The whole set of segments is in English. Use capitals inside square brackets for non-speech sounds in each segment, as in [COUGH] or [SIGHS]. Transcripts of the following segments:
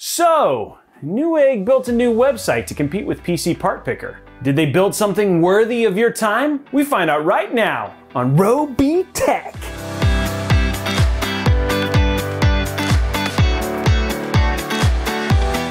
So, Newegg built a new website to compete with PC Part Picker. Did they build something worthy of your time? We find out right now on Robeytech.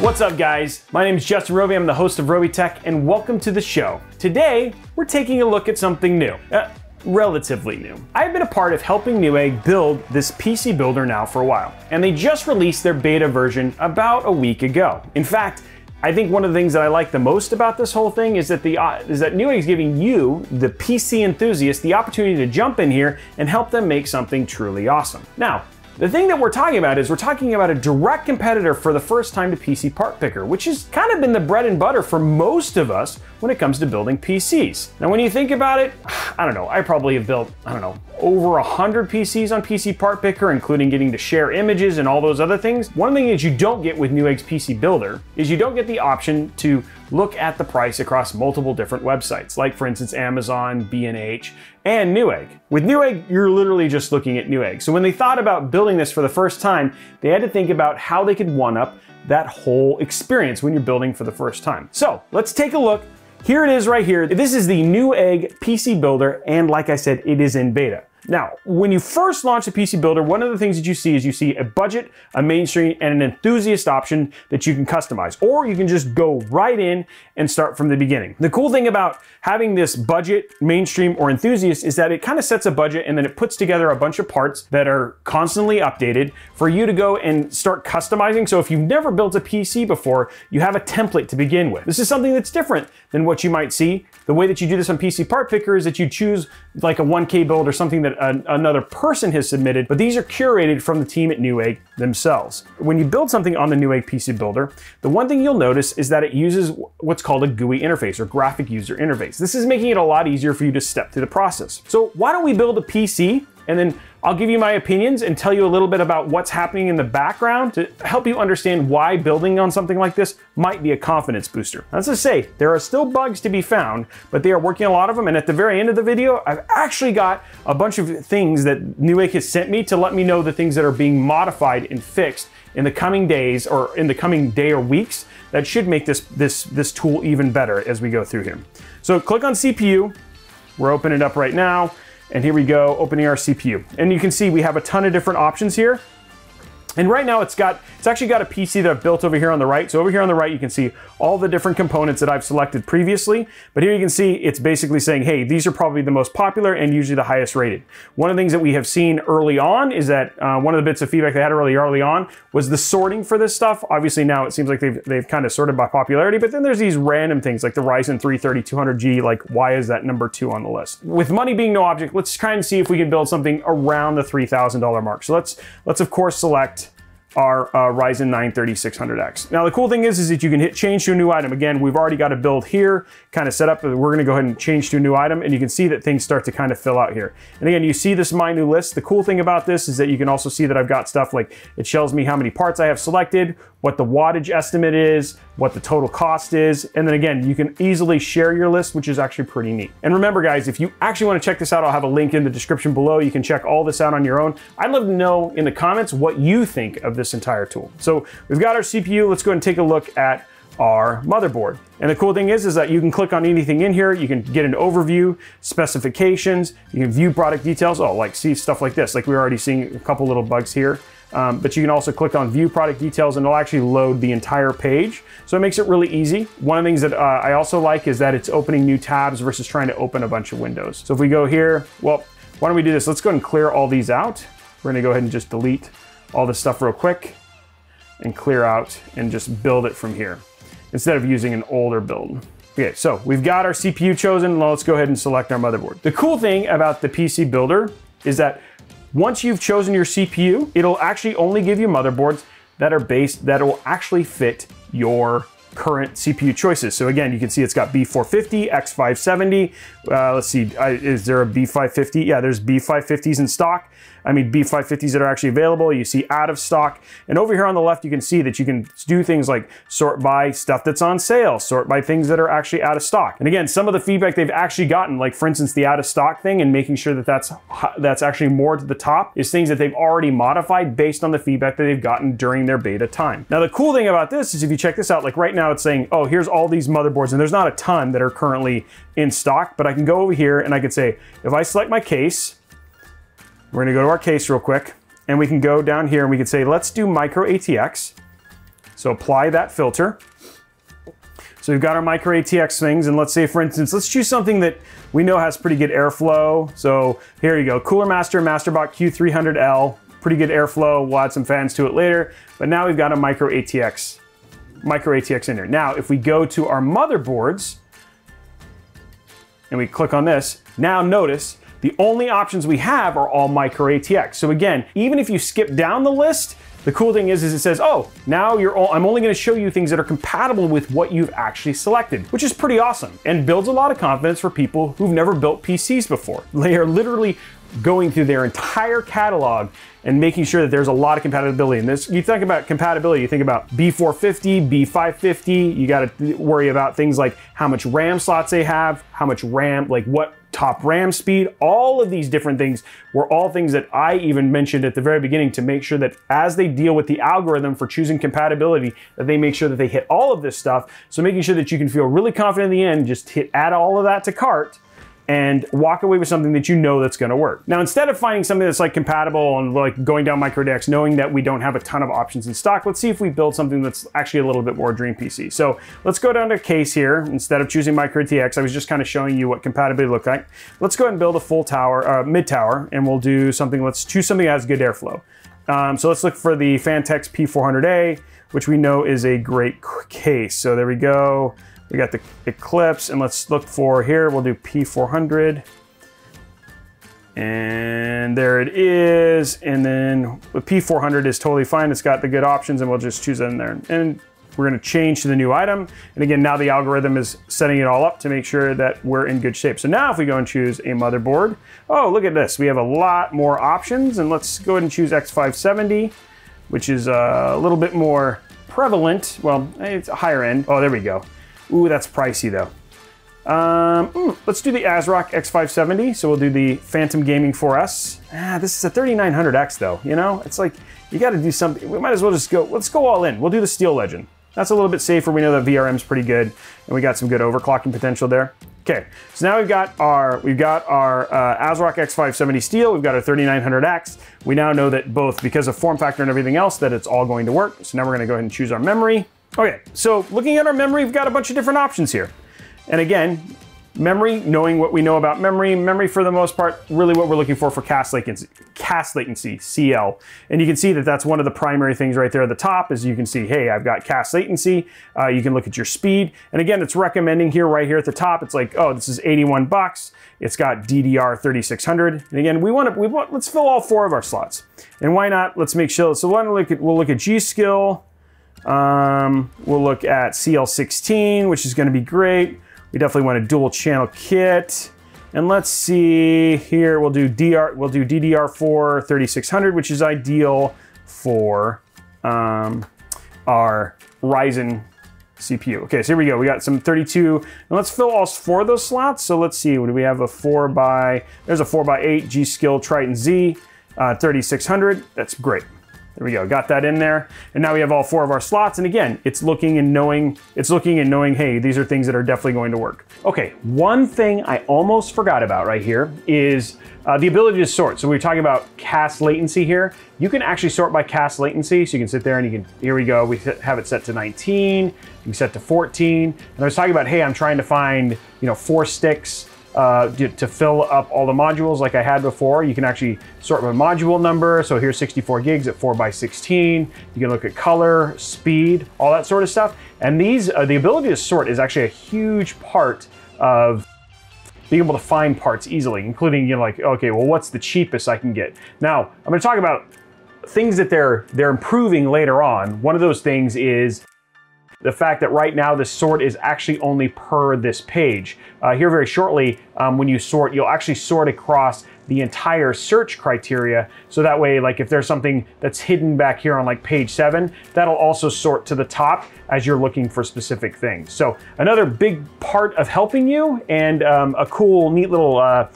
What's up, guys? My name is Justin Robey. I'm the host of Robeytech, and welcome to the show. Today, we're taking a look at something new. Uh, relatively new. I've been a part of helping Newegg build this PC builder now for a while, and they just released their beta version about a week ago. In fact, I think one of the things that I like the most about this whole thing is that the uh, is that Newegg is giving you, the PC enthusiast, the opportunity to jump in here and help them make something truly awesome. Now, the thing that we're talking about is we're talking about a direct competitor for the first time to PC Part Picker, which has kind of been the bread and butter for most of us when it comes to building PCs. Now, when you think about it, [SIGHS] I don't know, I probably have built, I don't know, over 100 PCs on PC Part Picker, including getting to share images and all those other things. One thing that you don't get with Newegg's PC Builder is you don't get the option to look at the price across multiple different websites, like for instance Amazon, B&H, and Newegg. With Newegg, you're literally just looking at Newegg. So when they thought about building this for the first time, they had to think about how they could one up that whole experience when you're building for the first time. So let's take a look. Here it is right here. This is the Newegg PC Builder, and like I said, it is in beta. Now, when you first launch a PC Builder, one of the things that you see is you see a budget, a mainstream, and an enthusiast option that you can customize. Or you can just go right in and start from the beginning. The cool thing about having this budget, mainstream, or enthusiast is that it kind of sets a budget and then it puts together a bunch of parts that are constantly updated for you to go and start customizing. So if you've never built a PC before, you have a template to begin with. This is something that's different than what you might see. The way that you do this on PC Part Picker is that you choose like a 1K build or something that another person has submitted, but these are curated from the team at Newegg themselves. When you build something on the Newegg PC Builder, the one thing you'll notice is that it uses what's called a GUI interface or graphic user interface. This is making it a lot easier for you to step through the process. So why don't we build a PC and then I'll give you my opinions and tell you a little bit about what's happening in the background to help you understand why building on something like this might be a confidence booster. As I say, there are still bugs to be found, but they are working a lot of them. And at the very end of the video, I've actually got a bunch of things that Newegg has sent me to let me know the things that are being modified and fixed in the coming days or in the coming day or weeks that should make this, this, this tool even better as we go through here. So click on CPU. We're opening it up right now. And here we go, opening our CPU. And you can see we have a ton of different options here. And right now it's got, it's actually got a PC that I've built over here on the right. So over here on the right, you can see all the different components that I've selected previously. But here you can see it's basically saying, hey, these are probably the most popular and usually the highest rated. One of the things that we have seen early on is that uh, one of the bits of feedback they had really early on was the sorting for this stuff. Obviously now it seems like they've, they've kind of sorted by popularity, but then there's these random things like the Ryzen 3 3200G, like why is that number two on the list? With money being no object, let's try and see if we can build something around the $3,000 mark. So let's, let's of course select our uh, Ryzen 9 3600X. Now the cool thing is, is that you can hit change to a new item. Again, we've already got a build here, kind of set up. We're gonna go ahead and change to a new item and you can see that things start to kind of fill out here. And again, you see this my new list. The cool thing about this is that you can also see that I've got stuff like it shows me how many parts I have selected, what the wattage estimate is, what the total cost is, and then again, you can easily share your list, which is actually pretty neat. And remember guys, if you actually wanna check this out, I'll have a link in the description below. You can check all this out on your own. I'd love to know in the comments what you think of this entire tool. So we've got our CPU, let's go and take a look at our motherboard. And the cool thing is, is that you can click on anything in here. You can get an overview, specifications, you can view product details. Oh, like see stuff like this. Like we're already seeing a couple little bugs here. Um, but you can also click on view product details and it'll actually load the entire page. So it makes it really easy. One of the things that uh, I also like is that it's opening new tabs versus trying to open a bunch of windows. So if we go here, well, why don't we do this? Let's go and clear all these out. We're gonna go ahead and just delete all this stuff real quick and clear out and just build it from here instead of using an older build. Okay, so we've got our CPU chosen. Let's go ahead and select our motherboard. The cool thing about the PC Builder is that once you've chosen your CPU, it'll actually only give you motherboards that are based, that will actually fit your current CPU choices. So again, you can see it's got B450, X570. Uh, let's see, is there a B550? Yeah, there's B550s in stock. I mean, B550s that are actually available. You see out of stock. And over here on the left, you can see that you can do things like sort by stuff that's on sale, sort by things that are actually out of stock. And again, some of the feedback they've actually gotten, like for instance, the out of stock thing and making sure that that's, that's actually more to the top is things that they've already modified based on the feedback that they've gotten during their beta time. Now, the cool thing about this is if you check this out, like right now it's saying, oh, here's all these motherboards and there's not a ton that are currently in stock, but I can go over here and I can say, if I select my case, we're gonna go to our case real quick and we can go down here and we can say, let's do micro ATX. So apply that filter. So we've got our micro ATX things and let's say for instance, let's choose something that we know has pretty good airflow. So here you go, Cooler Master MasterBox Q300L, pretty good airflow. We'll add some fans to it later, but now we've got a micro ATX, micro ATX in there. Now, if we go to our motherboards and we click on this, now notice the only options we have are all micro ATX. So again, even if you skip down the list, the cool thing is, is it says, oh, now you're all, I'm only gonna show you things that are compatible with what you've actually selected, which is pretty awesome and builds a lot of confidence for people who've never built PCs before. They are literally going through their entire catalog and making sure that there's a lot of compatibility. in this, you think about compatibility, you think about B450, B550, you gotta worry about things like how much RAM slots they have, how much RAM, like what top RAM speed, all of these different things were all things that I even mentioned at the very beginning to make sure that as they deal with the algorithm for choosing compatibility, that they make sure that they hit all of this stuff. So making sure that you can feel really confident in the end, just hit add all of that to cart and walk away with something that you know that's going to work. Now, instead of finding something that's like compatible and like going down micro ATX, knowing that we don't have a ton of options in stock, let's see if we build something that's actually a little bit more dream PC. So let's go down to case here. Instead of choosing MicroATX, I was just kind of showing you what compatibility looked like. Let's go ahead and build a full tower, uh, mid tower, and we'll do something, let's choose something that has good airflow. Um, so let's look for the Phanteks P400A, which we know is a great case. So there we go. We got the Eclipse, and let's look for here, we'll do P400. And there it is. And then the P400 is totally fine. It's got the good options and we'll just choose it in there. And we're gonna change to the new item. And again, now the algorithm is setting it all up to make sure that we're in good shape. So now if we go and choose a motherboard, oh, look at this. We have a lot more options and let's go ahead and choose X570, which is a little bit more prevalent. Well, it's a higher end. Oh, there we go. Ooh, that's pricey though. Um, mm, let's do the ASRock X570. So we'll do the Phantom Gaming 4S. Ah, this is a 3900X though, you know? It's like, you gotta do something. We might as well just go, let's go all in. We'll do the Steel Legend. That's a little bit safer. We know that VRM's pretty good and we got some good overclocking potential there. Okay, so now we've got our we've got our uh, ASRock X570 Steel, we've got our 3900X. We now know that both because of form factor and everything else that it's all going to work. So now we're gonna go ahead and choose our memory. Okay, so looking at our memory, we've got a bunch of different options here. And again, memory, knowing what we know about memory, memory for the most part, really what we're looking for for CAS latency, CAS latency, CL. And you can see that that's one of the primary things right there at the top is you can see, hey, I've got CAS latency. Uh, you can look at your speed. And again, it's recommending here, right here at the top, it's like, oh, this is 81 bucks. It's got DDR 3600. And again, we want to, we want, let's fill all four of our slots. And why not? Let's make sure, so we'll look at, we'll look at G.Skill, um, we'll look at CL16, which is going to be great. We definitely want a dual channel kit. And let's see here, we'll do DR, we'll do DDR4 3600, which is ideal for um, our Ryzen CPU. Okay, so here we go. We got some 32, and let's fill all four of those slots. So let's see, do we have a four by, there's a four by eight G.Skill Trident Z, uh, 3600. That's great. There we go, got that in there. And now we have all four of our slots. And again, it's looking and knowing, it's looking and knowing, hey, these are things that are definitely going to work. Okay, one thing I almost forgot about right here is uh, the ability to sort. So we are talking about CAS latency here. You can actually sort by CAS latency. So you can sit there and you can, here we go, we have it set to 19, you can set to 14. And I was talking about, hey, I'm trying to find, you know, four sticks uh, to fill up all the modules like I had before. You can actually sort by module number. So here's 64 gigs at 4 by 16. You can look at color, speed, all that sort of stuff. And these, uh, the ability to sort is actually a huge part of being able to find parts easily, including, you know, like, okay, well, what's the cheapest I can get? Now, I'm gonna talk about things that they're, they're improving later on. One of those things is the fact that right now the sort is actually only per this page. Uh, here very shortly, um, when you sort, you'll actually sort across the entire search criteria. So that way, like if there's something that's hidden back here on like page seven, that'll also sort to the top as you're looking for specific things. So another big part of helping you and um, a cool, neat little uh,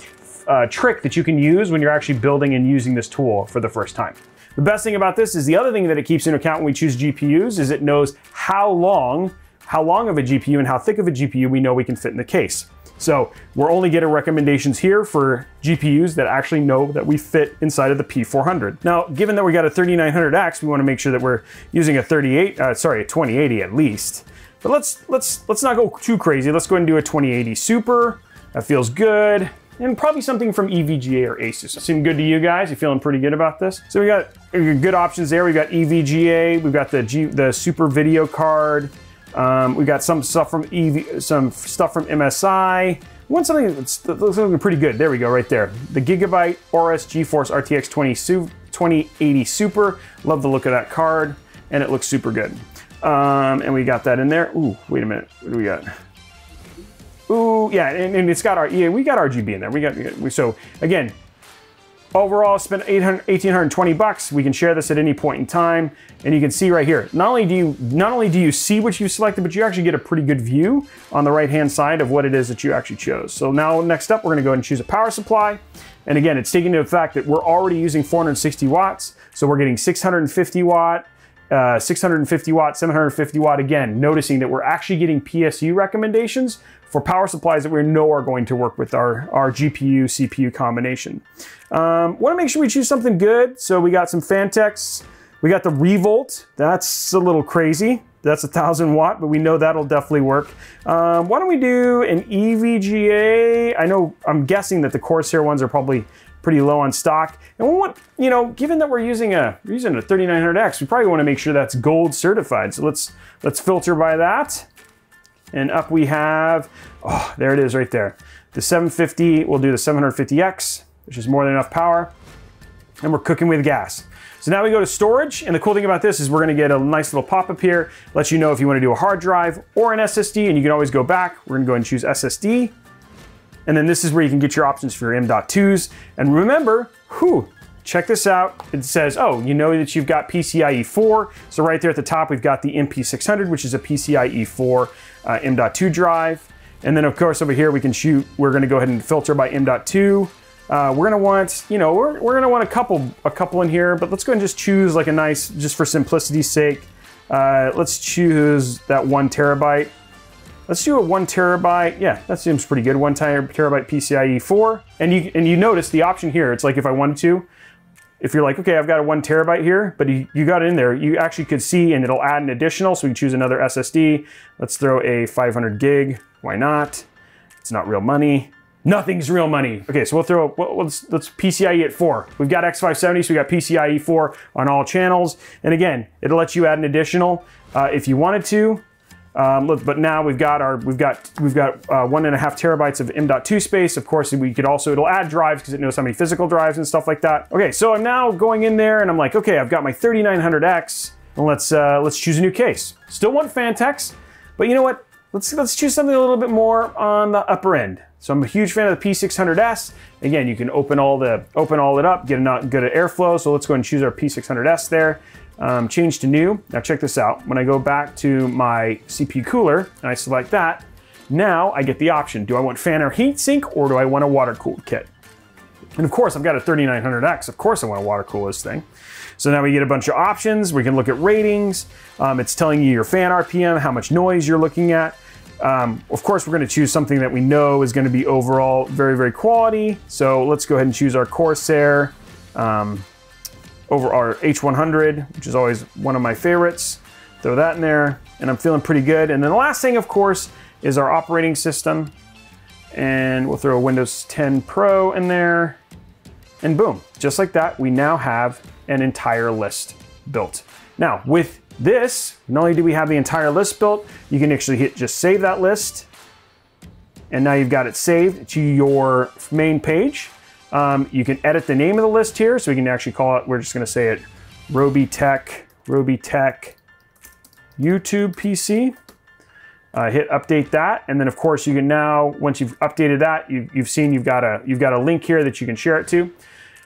uh, trick that you can use when you're actually building and using this tool for the first time. The best thing about this is the other thing that it keeps into account when we choose GPUs is it knows how long, how long of a GPU and how thick of a GPU we know we can fit in the case. So we're only getting recommendations here for GPUs that actually know that we fit inside of the P400. Now, given that we got a 3900X, we want to make sure that we're using a 38, uh, sorry, a 2080 at least. But let's let's let's not go too crazy. Let's go and do a 2080 Super. That feels good and probably something from EVGA or Asus. Seem good to you guys? You feeling pretty good about this? So we got good options there. We got EVGA, we've got the G, the Super Video card. Um, we got some stuff from EV, some stuff from MSI. We want something that's looks pretty good. There we go, right there. The Gigabyte Aorus GeForce RTX 20 2080 Super. Love the look of that card, and it looks super good. Um, and we got that in there. Ooh, wait a minute. What do we got? Ooh, yeah, and, and it's got our yeah, we got RGB in there. We got we, so again, overall spent 800, 1820 bucks. We can share this at any point in time, and you can see right here. Not only do you not only do you see what you've selected, but you actually get a pretty good view on the right hand side of what it is that you actually chose. So now next up, we're going to go ahead and choose a power supply. And again, it's taking into the fact that we're already using 460 watts, so we're getting 650 watt. Uh, 650 watt, 750 watt. Again, noticing that we're actually getting PSU recommendations for power supplies that we know are going to work with our, our GPU CPU combination. Um, want to make sure we choose something good. So we got some Phanteks. We got the Revolt. That's a little crazy. That's a thousand watt, but we know that'll definitely work. Um, why don't we do an EVGA? I know, I'm guessing that the Corsair ones are probably pretty low on stock. And we want, you know, given that we're using a we're using a 3900X, we probably want to make sure that's gold certified. So let's let's filter by that. And up we have, oh, there it is right there. The 750, we'll do the 750X, which is more than enough power. And we're cooking with gas. So now we go to storage, and the cool thing about this is we're gonna get a nice little pop-up here, lets you know if you wanna do a hard drive or an SSD, and you can always go back. We're gonna go and choose SSD. And then this is where you can get your options for your M.2s. And remember, whew, check this out. It says, oh, you know that you've got PCIe 4. So right there at the top, we've got the MP600, which is a PCIe 4 uh, M.2 drive. And then of course over here we can shoot, we're gonna go ahead and filter by M.2. Uh, we're gonna want, you know, we're, we're gonna want a couple, a couple in here, but let's go and just choose like a nice, just for simplicity's sake, uh, let's choose that one terabyte. Let's do a one terabyte. Yeah, that seems pretty good. One terabyte PCIe 4. And you and you notice the option here. It's like if I wanted to, if you're like, okay, I've got a one terabyte here, but you, you got it in there, you actually could see and it'll add an additional. So we choose another SSD. Let's throw a 500 gig. Why not? It's not real money. Nothing's real money. Okay, so we'll throw, well, let's, let's PCIe at four. We've got X570, so we got PCIe 4 on all channels. And again, it'll let you add an additional uh, if you wanted to. Um, but now we've got our we've got we've got uh, one and a half terabytes of M.2 space. Of course, we could also it'll add drives because it knows how many physical drives and stuff like that. Okay, so I'm now going in there and I'm like, okay, I've got my 3900X. And let's uh, let's choose a new case. Still want Phanteks, but you know what? Let's let's choose something a little bit more on the upper end. So I'm a huge fan of the P600S. Again, you can open all the open all it up, get a good at airflow. So let's go and choose our P600S there um, change to new. Now check this out. When I go back to my CPU cooler and I select that, now I get the option. Do I want fan or heat sink or do I want a water cooled kit? And of course, I've got a 3900X. Of course I want to water cool this thing. So now we get a bunch of options. We can look at ratings. Um, it's telling you your fan RPM, how much noise you're looking at. Um, of course, we're going to choose something that we know is going to be overall very, very quality. So let's go ahead and choose our Corsair. Um, over our H100, which is always one of my favorites. Throw that in there, and I'm feeling pretty good. And then the last thing, of course, is our operating system. And we'll throw a Windows 10 Pro in there. And boom, just like that, we now have an entire list built. Now, with this, not only do we have the entire list built, you can actually hit just save that list. And now you've got it saved to your main page. Um, you can edit the name of the list here, so we can actually call it, we're just gonna say it Robeytech, Roby Tech YouTube PC. Uh, hit update that, and then of course you can now, once you've updated that, you, you've seen you've got a you've got a link here that you can share it to.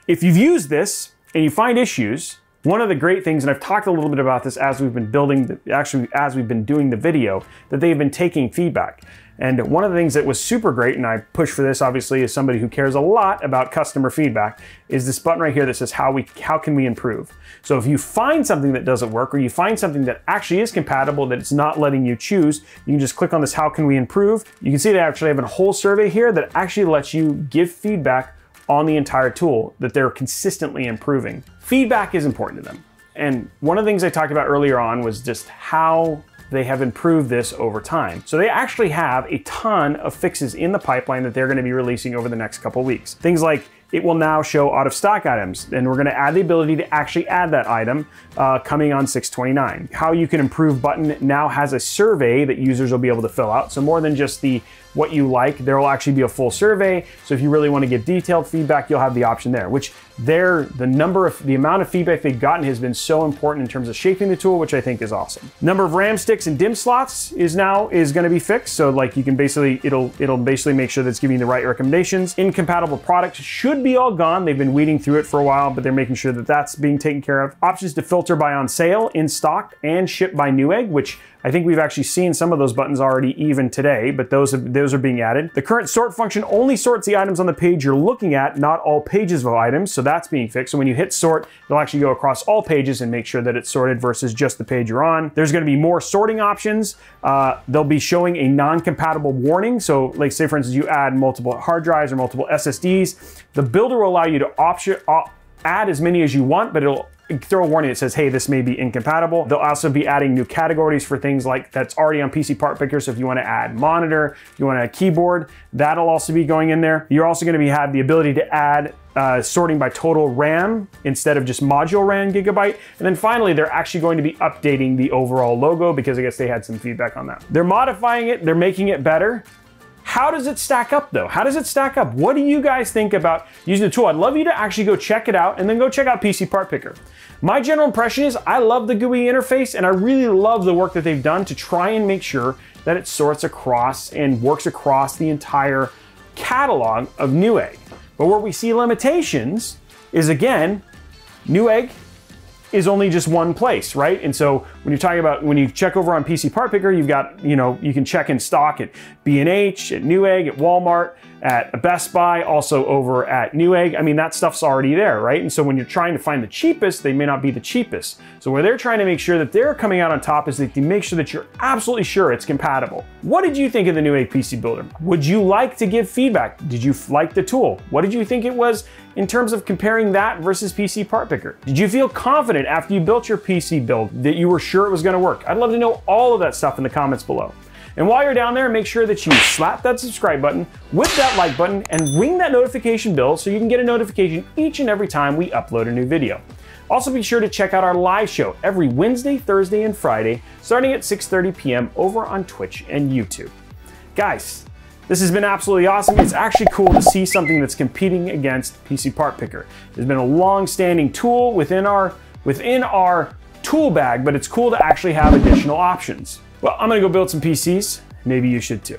If you've used this and you find issues, one of the great things, and I've talked a little bit about this as we've been building, actually as we've been doing the video, that they've been taking feedback. And one of the things that was super great, and I push for this obviously as somebody who cares a lot about customer feedback, is this button right here that says how we how can we improve. So if you find something that doesn't work or you find something that actually is compatible that it's not letting you choose, you can just click on this how can we improve. You can see they actually have a whole survey here that actually lets you give feedback on the entire tool that they're consistently improving. Feedback is important to them. And one of the things I talked about earlier on was just how they have improved this over time. So they actually have a ton of fixes in the pipeline that they're going to be releasing over the next couple weeks. Things like it will now show out of stock items. And we're gonna add the ability to actually add that item uh, coming on 629. How you can improve button now has a survey that users will be able to fill out. So more than just the what you like, there will actually be a full survey. So if you really wanna give detailed feedback, you'll have the option there, which there, the number of, the amount of feedback they've gotten has been so important in terms of shaping the tool, which I think is awesome. Number of RAM sticks and DIMM slots is now, is gonna be fixed. So like you can basically, it'll, it'll basically make sure that it's giving you the right recommendations. Incompatible products should be all gone. They've been weeding through it for a while, but they're making sure that that's being taken care of. Options to filter by on sale, in stock, and ship by Newegg, which I think we've actually seen some of those buttons already even today, but those, have, those are being added. The current sort function only sorts the items on the page you're looking at, not all pages of items, so that's being fixed. So when you hit sort, it'll actually go across all pages and make sure that it's sorted versus just the page you're on. There's gonna be more sorting options. Uh, they'll be showing a non-compatible warning. So like say for instance, you add multiple hard drives or multiple SSDs, the builder will allow you to option, op add as many as you want, but it'll throw a warning that says, hey, this may be incompatible. They'll also be adding new categories for things like that's already on PC Part Picker. So if you want to add monitor, you want to add keyboard, that'll also be going in there. You're also going to be have the ability to add uh, sorting by total RAM instead of just module RAM gigabyte. And then finally, they're actually going to be updating the overall logo because I guess they had some feedback on that. They're modifying it, they're making it better. How does it stack up though? How does it stack up? What do you guys think about using the tool? I'd love you to actually go check it out and then go check out PC Part Picker. My general impression is I love the GUI interface and I really love the work that they've done to try and make sure that it sorts across and works across the entire catalog of Newegg. But where we see limitations is again, Newegg is only just one place, right? And so when you're talking about, when you check over on PC Part Picker, you've got, you know, you can check in stock at B&H, at Newegg, at Walmart, at Best Buy, also over at Newegg. I mean, that stuff's already there, right? And so when you're trying to find the cheapest, they may not be the cheapest. So where they're trying to make sure that they're coming out on top is that they make sure that you're absolutely sure it's compatible. What did you think of the Newegg PC Builder? Would you like to give feedback? Did you like the tool? What did you think it was in terms of comparing that versus PC Part Picker? Did you feel confident after you built your PC build that you were sure it was gonna work? I'd love to know all of that stuff in the comments below. And while you're down there, make sure that you slap that subscribe button with that like button and ring that notification bell so you can get a notification each and every time we upload a new video. Also be sure to check out our live show every Wednesday, Thursday, and Friday, starting at 6.30 p.m. over on Twitch and YouTube. Guys, this has been absolutely awesome. It's actually cool to see something that's competing against PC Part Picker. It's been a long-standing tool within our, within our tool bag, but it's cool to actually have additional options. Well, I'm gonna go build some PCs. Maybe you should too.